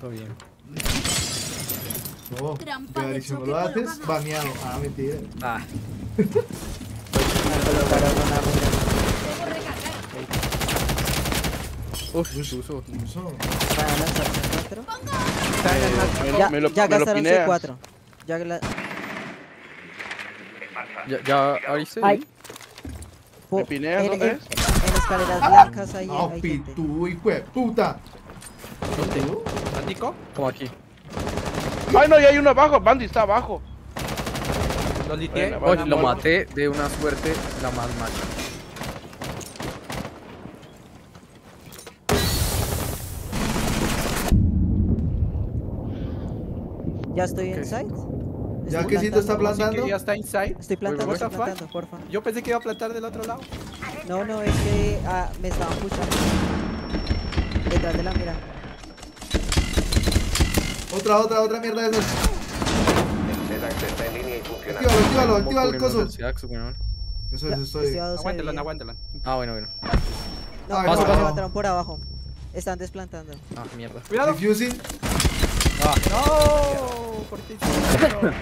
Todo bien. No, choque lo haces, baneado. Ah, mentira. Ah, Debo recargar. uff, uso. Eso. Van a lanzarse cuatro. Me Ya, lo, ya gastaron pineas. C4. Ya la... ¿Ya, ya abriste? Po- ¿Me pineas en, dónde en- es? en escaleras blancas hay gente. pitu, hijo de puta. ¿Dónde? Como aquí. Ay, no, ya hay uno abajo. Bandy está abajo. Lo liteé. Uy, lo maté de una suerte la más macha. Ya estoy en site. Ya Estoy que sí te está plantando. ya está inside. Estoy plantando, estoy plantando, porfa. Yo pensé que iba a plantar del otro lado. No, no, es que ah, me estaban pushando. Detrás de la mira. Otra, otra, otra mierda de esas. Sedax está en línea y funcionando. Actívalo, actívalo, ¿Cómo activa el coso. Eso es, estoy. Estoy a 12 Aguántalo, de vida. aguántalo. Ah, bueno, bueno. No, Ay, paso, no. paso, mataron por abajo. Están desplantando. Ah, mierda. Cuidado. Diffusing. No, por ti.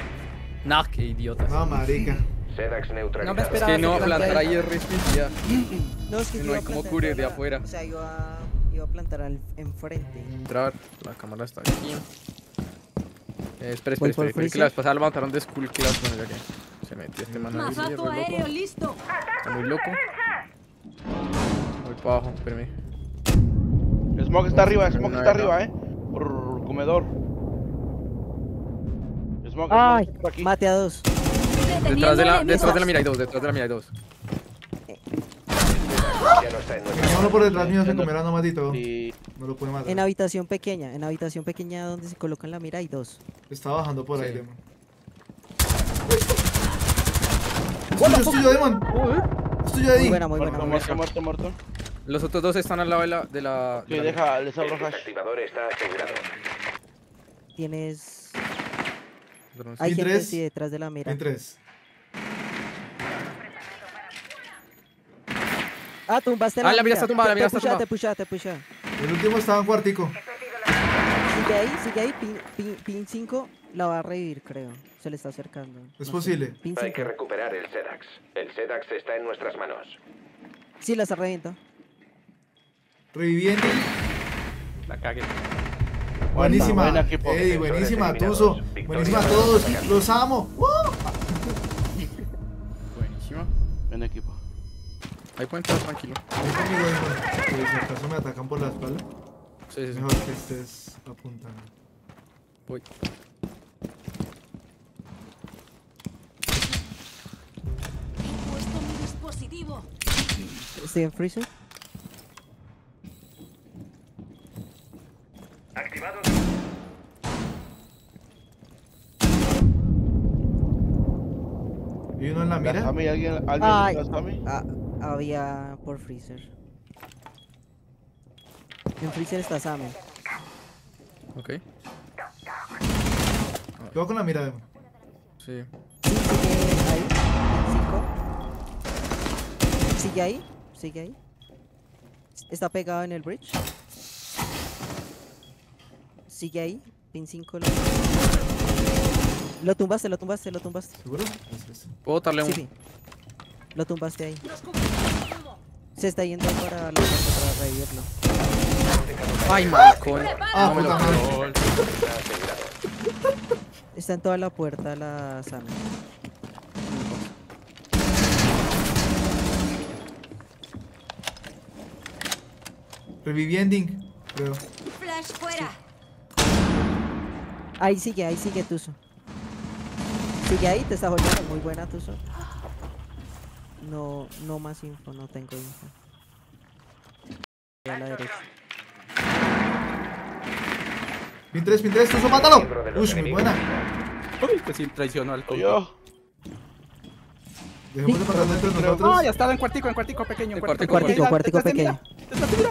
Nah, qué idiota. No, marica. Sedax No me neutralizado. Es esperaba que no, plantar ahí es respiciar. No, es que No yo hay plantar cubrir de afuera. O sea, iba, iba a plantar al, enfrente. Entrar, la cámara está aquí. Eh, espera, espera, por espera. Que la vez pasada lo mataron de Skull Class. Bueno, ya que se metió este man ahí. re aéreo loco. listo. Está muy loco. Voy para abajo, espérame. Smoke está arriba, Smoke está arriba, eh. Por comedor. Smoke, Ay, Smoke, por aquí. mate a dos. Detrás de la, detrás de la mira hay dos, detrás de la mira hay dos. Ya no está en Que nuestra uno por detrás mío se comerá nomadito. Y No lo puede matar. En habitación pequeña, en habitación pequeña donde se colocan la mira hay dos. Está bajando por ahí, Sí. Demon. Tuyo, es tuyo, Demon. Es tuyo, Muy Eddie. buena, muy buena. muerto, muy muerto, buena. muerto, muerto. Los otros dos están al lado de la. De la, de la- deja, les abro El hash. activador está asegurado. Tienes. Hay ¿Y gente tres? sí detrás de la mira. En tres. Ah, tumbaste Ah, la mira está tumbada, la mira está tumbada. Te te. El último estaba en cuartico. Sigue ahí, sigue ahí. Pin, pin, pin 5 la va a revivir, creo. Se le está acercando. Es No posible. Hay que 5. recuperar el Sedax. El Sedax está en nuestras manos. Sí, la está reviento. Reviviendo. La cagué. Buenísima. buena Defensores buenísima. Tuzo. Buenísima a todos. los amo. ¡Uh! Buenísimo. En equipo. Ahí pueden estar tranquilo. Ven conmigo, si acaso me atacan por la espalda, Sí, sí, sí. mejor que estés apuntando. Voy. He puesto mi dispositivo. Estoy en freezer. Activado. ¿Y uno en la ¿La mira? Sammy? ¿Alguien, alguien Ay. la había por freezer. En freezer está Same. Ok. Quedo con la mira. Sí. Sí, sigue ahí. Pin 5. Sigue ahí. Sigue ahí. Está pegado en el bridge. Sigue ahí. Pin 5. Lo... lo tumbaste, lo tumbaste, lo tumbaste. ¿Seguro? Puedo darle un. Sí, sí. Lo tumbaste ahí. Se está yendo para, la para revivirlo. Ay, maricón. Ah, No puta madre. Está en toda la puerta la Same. Reviviending, creo. Flash fuera. Ahí sigue, ahí sigue Tuzo. Sigue ahí, te está volviendo muy buena Tuzo. No, no más info, no tengo info. A la derecha. Pin 3, pin 3, Tuzo, mátalo. Uy, muy buena. Uy, pues sí, traicionó al yo. Dejemos de matar dentro de nosotros. Ya estaba en cuartico, en cuartico pequeño. En cuartico cuartico, pequeño. cuartico.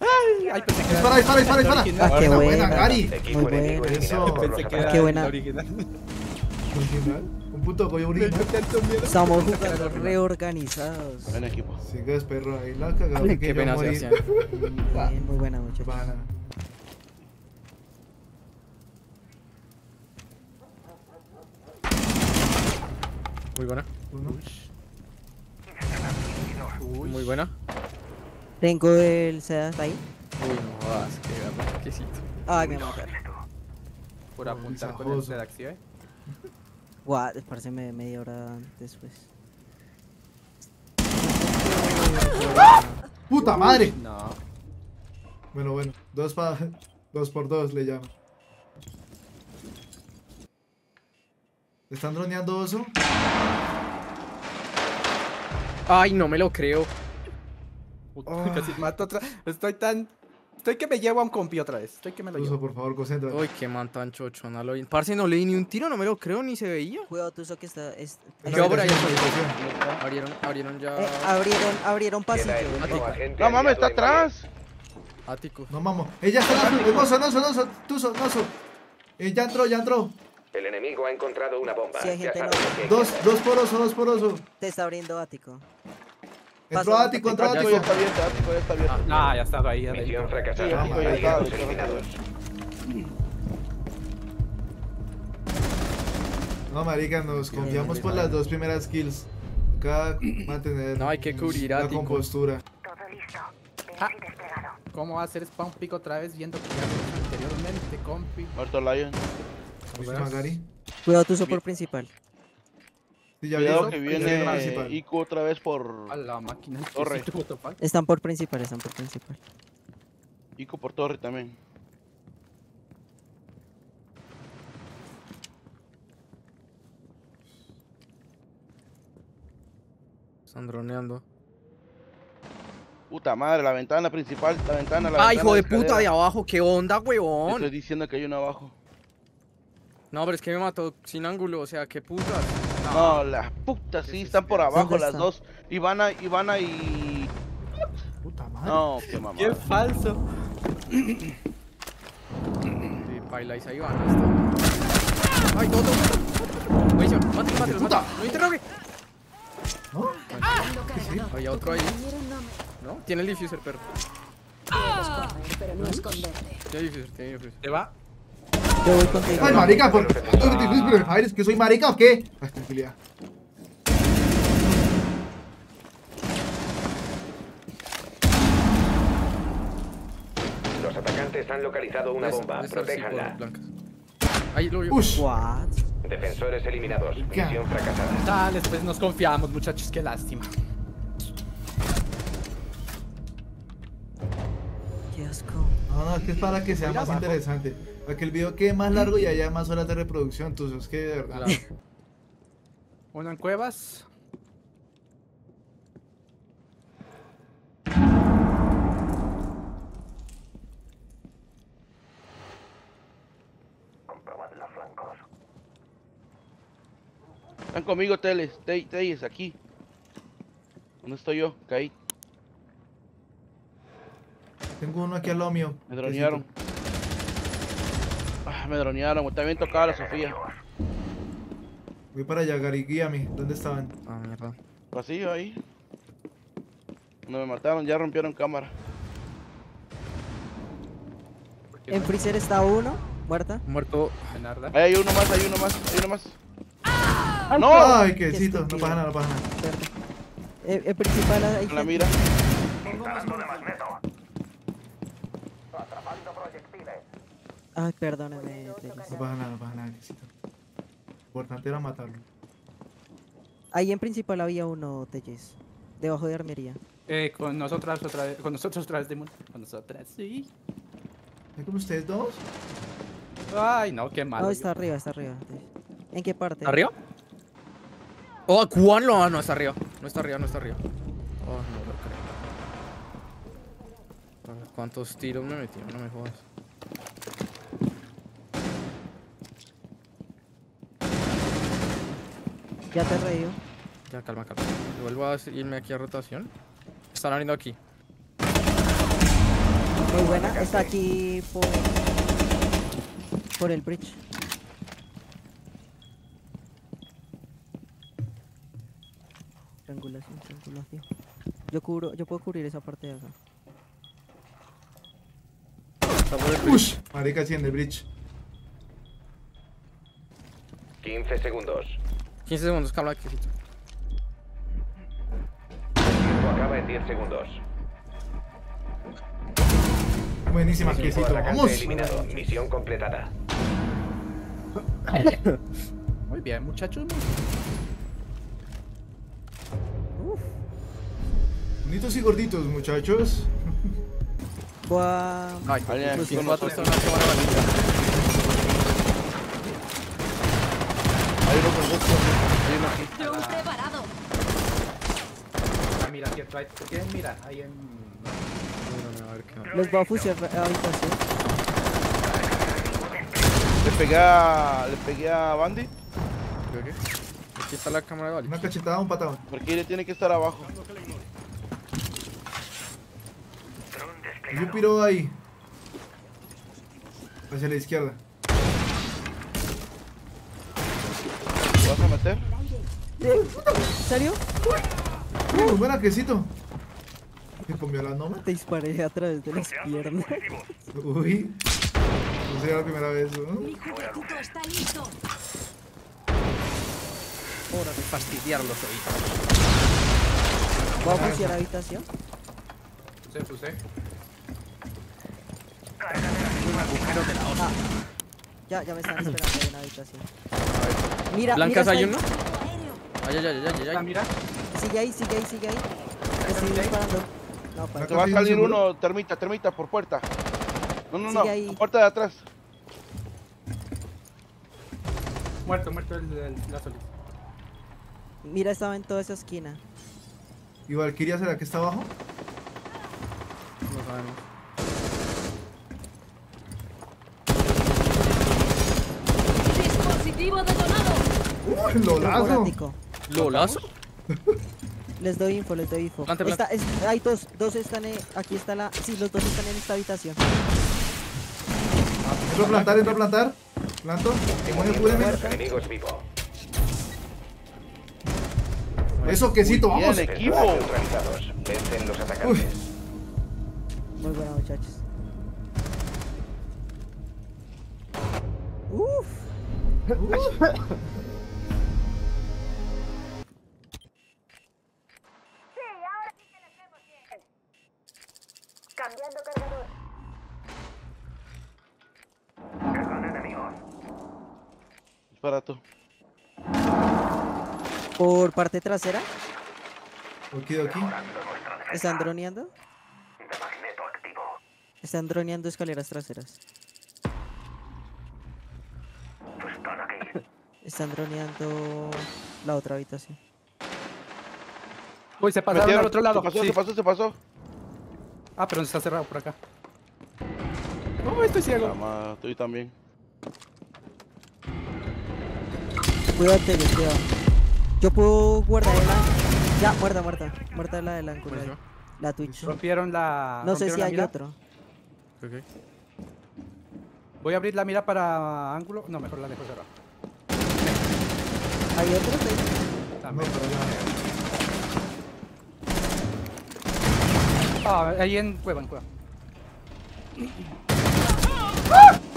Ay, ay, pensé que era- Dispara, dispara, dispara, dispara. original. Ah, qué buena, buena. Gary. Muy Eso. Pensé que Ah, era qué buena. Un puto pollo original. Estamos jugando reorganizados. Buen equipo. Sí, que es perro ahí. La cagada. Qué que pena se hacían. Muy, buena, muchachos. Muy buena. Uy. Muy buena. Tengo el Sedas ahí. Uy, no vas, qué gato, quesito. Ay, me va a matar. Por apuntar con el Sedas activa, eh. Guau, parece me- media hora después. ¡Puta madre! No. Bueno, bueno. Dos, pa... dos por dos le llamo. ¿Están droneando oso? Ay, no me lo creo. Puta, Ah. Casi mato otra. Estoy tan. Estoy que me llevo a un compi otra vez. Estoy que me lo Oso, llevo. por favor, concéntrate. Uy, qué man tan chocho, no lo vi. Parce, no le di ni un tiro, no me lo creo, ni se veía. Cuidado, Tuzo, que está. es- ¿Qué obra habitación. Abrieron, abrieron ya. eh, abrieron, abrieron pasillo. No mames, está atrás. Ático. No vamos. Ella está en oso, no, oso, no, oso, tuzo, no, oso. Eh, ya entró, ya entró. El enemigo ha encontrado una bomba. Sí, hay gente no. Dos, dos por oso, dos por oso. Te está abriendo ático. Entró Paso, ático, entró Ático ya está abierto, ático ya está abierto. Ah, ya estaba ahí Misión fracasada. Sí, Ático ya está. No, marica, nos confiamos por las dos primeras kills. Acá mantener No, hay que cubrir la compostura. Ah, ¿Cómo va a hacer spawn pick otra vez viendo que ya anteriormente, compi? Muerto Lion. Cuidado, Tuzo por principal. Sí, ya Cuidado que viene principal. Ico otra vez por. A la máquina. Torre. Están por principal, están por principal. Ico por torre también. Están droneando. Puta madre, la ventana principal, la ventana, la Ay, ventana hijo de puta de abajo, qué onda, Te Estoy huevón. diciendo que hay uno abajo. No, pero es que me mató sin ángulo, o sea, qué putas. No, las putas sí están por abajo ¿Dónde las están? dos. Ivana, Ivana y. Puta madre. No, qué Qué mamada. falso. Sí, paila y ahí van. está. Ay, todo, todo, todo. Buenísimo, mátelo, mátelo, mátelo. No interrogue. ¿No? Cargador. Había otro ahí, no. Tiene el diffuser, perro. correr, pero no esconderte. Tiene diffuser, tiene diffuser. ¿Te va? Yo voy contigo. Ay, marica, por. ¿Eres que soy marica o qué? Ay, tranquilidad. Los atacantes han localizado una bomba. Protéjanla. Ahí lo. Ush. What? Defensores eliminados. ¿Qué? Misión fracasada. Dale, después nos confiamos, muchachos. Qué lástima. Qué asco. No, no, es que es para que sea Mira más abajo. interesante. Para que el video quede más largo y haya más horas de reproducción. Entonces, es que de verdad. Claro. Uno en cuevas. Están conmigo, Teles. Te- Telles, aquí. ¿Dónde estoy yo? Caí. Tengo uno aquí al lado mío. Me dronearon. Ah, me dronearon. También tocaba la Sofía. Voy para allá, Gary, guíame. ¿Dónde estaban? Ah, mierda. Pasillo ahí. No me mataron, ya rompieron cámara. En freezer está uno, muerta. Muerto. Ahí hay uno más, hay uno más, hay uno más. ¡No! Ay, Qué quesito. No pasa nada, no pasa nada. Verde. Eh, en principal En la mira. Ay, perdóname. No pasa nada, no pasa nada. Lo importante era matarlo. Ahí en principal había uno, Telles. Debajo de armería. Eh, con nosotras otra vez. Con nosotros otra vez, Demon. Con nosotras, sí. ¿Hay con ustedes dos? Ay, no, qué malo. No, está arriba, está arriba. ¿En qué parte? ¿Arriba? Oh, ¿cuál? No, no está arriba. No está arriba, no está arriba. Oh, no lo creo. Ah, ¿Cuántos tiros me metieron? No me jodas. Ya te reído. Ya, calma, calma. Yo vuelvo a irme aquí a rotación. Están abriendo aquí. Muy buena. Está aquí por. Por el bridge. Triangulación, triangulación. Yo cubro, yo puedo cubrir esa parte de acá. Está por el Ush. Marica, sí, en el bridge. 15 segundos. 15 segundos, calma. Tiempo acaba en 10 segundos. Buenísima, quesito. Vamos. eliminado. Misión completada. Muy bien, muchachos. Bonitos y gorditos, muchachos. Voy a... Ay, Alguien aquí con cuatro nosotros. están en la cámara bonita. Hay uno con nosotros. Hay. Drone preparado. Ah, mira, cierto. Ahí, ¿Quién mira? Ahí en... Mírame, a ver qué a fusionar habitación. Le pegué a. Le pegué a Bandy. ¿Qué, qué? Aquí está la cámara de Bali. Una cachetada, un patadón. Porque él tiene que estar abajo. Hay un piro ahí. Hacia la izquierda. ¿Lo vas a meter? ¿Salió? Uh, buena quesito. Me comió la noma. Te disparé a través de las piernas. Uy. No sería la primera vez, ¿no? Mi juguetito está listo. Hora de fastidiarlos hoy. Voy a fusionar habitación. Puse, puse. Ya, ya me están esperando en la habitación. Mira, ¿Blancas mira, hay uno? Ay, ay, ay, ay, ay, Ah, mira. ahí. Sigue ahí, sigue ahí, sigue ahí. Estoy disparando. No, para. Te va a ¿Estás salir uno, termita, termita, por puerta. No, no, no. Sigue ahí. Puerta de atrás. Muerto, muerto el, el, la solita. Mira, estaba en toda esa esquina. ¿Y Valkyria será que está abajo? No sabemos. Dispositivo detonado. ¡Uy, lolazo! ¿Lolazo? Les doy info, les doy info. Plante, Esta- es- hay dos, dos están en, aquí está la, sí, los dos están en esta habitación. Entro a plantar, entro a plantar. Planto. Demonio, enemigos vivo. Eso, quesito, vamos. bien, equipo. Vencen los atacantes. Muy buena, muchachos. Uf, Cambiando cargador. Para tú. por parte trasera, Okidoki. están droneando. Están droneando escaleras traseras. Están droneando la otra habitación. Uy, se pasaron al otro lado. Se pasó, Sí. se pasó, se pasó. Ah, pero está cerrado por acá. No, estoy ciego. Mamá, estoy también. Cuídate, yo cuidado. Yo puedo guardar el. Ya, muerta, muerta. Muerta la del ángulo. La Twitch. Rompieron la. No sé si hay mira. otro. Ok. Voy a abrir la mira para ángulo. No, mejor la dejo cerrada. ¿Hay otro? Sí. No, También. pero ya. Ah, ahí en cueva, en cueva.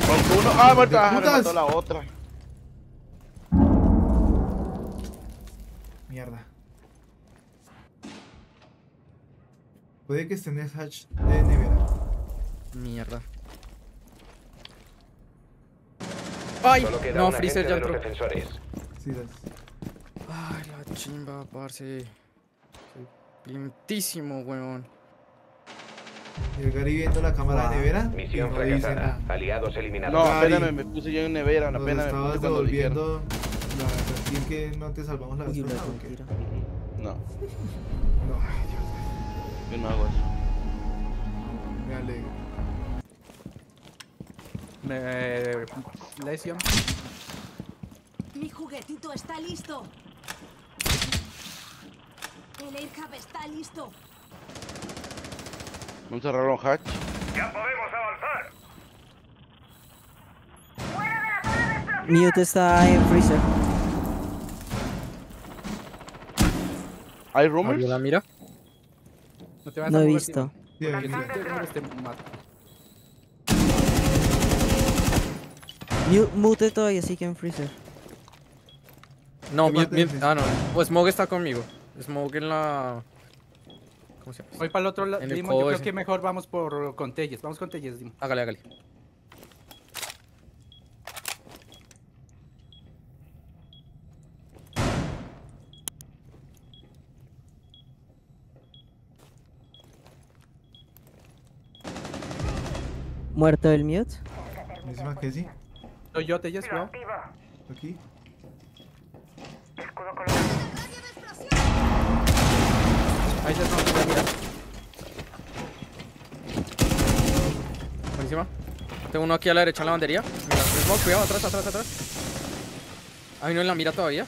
Con uno. Ah, muerta. Ah, me putas! mató la otra. Mierda. Puede que esté en el hatch de nevera. Mierda. ¡Ay! No, Freezer ya entró. defensores. Sí, das. Ay, la chimba, parce. Pintísimo, weón. Y el Gary viendo la cámara de nevera. Misión no fracasada. nada. Aliados eliminados. No, apenas me, puse yo en nevera. Nos Apenas me puse cuando devolviendo la la skin que no te salvamos la vez. No, No, ay, Dios, yo no hago eso. me alegro. Me... Lesión. Mi juguetito está listo. El aircap está listo. Me cerraron hatch. Mute está en freezer. ¿Hay ¿Abrió rumors? la mira? No te vas No a he visto. Mute, mute todavía sigue en freezer. No, ¿Qué mi, parte mi- dices? ah, no. Pues Smog está conmigo. Smog en la. Voy para el otro lado. Yo creo ese. que mejor vamos por con Telles. Vamos con Telles, Dimo. Hágale, hágale. Muerto el mute. Que sí. Soy yo, Telles, cuidado. Aquí. Ahí está, mira. Buenísima. Tengo uno aquí a la derecha en la bandería. Mira, Smog, cuidado, atrás, atrás, atrás. Hay uno en la mira todavía.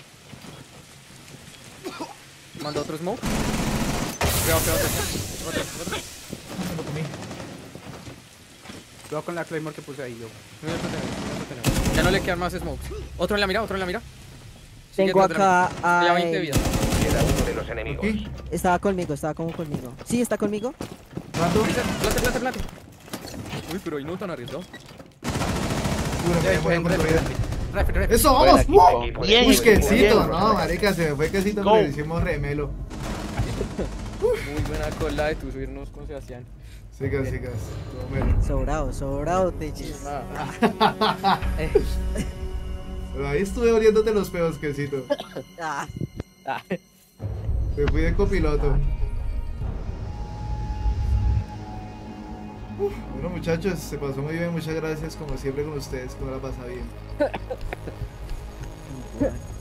Mando otro smoke. Cuidado, cuidado, otro, otro, otro. Cuidado con la Claymore que puse ahí yo. Ya no le quedan más smokes. Otro en la mira, otro en la mira. Tengo acá mira. Ya a 20 él. vidas. Queda uno de los enemigos. Aquí. Estaba conmigo, estaba como conmigo. Sí, está conmigo. Mato. Plate, plate, plate. Uy, pero ahí no tan arriesgado. ¡Eso, vamos! equipo. Bien, Uy, quesito, no, marica, se me fue quesito, pero hicimos remelo. Muy buena cola de tu subirnos con Sebastián. Sigas, sigas. Sobrado, sobrado, Teches. Pero ahí estuve oliéndote los pedos, quesito. Me fui de copiloto. Bueno muchachos, se pasó muy bien, muchas gracias como siempre con ustedes, como la pasa bien.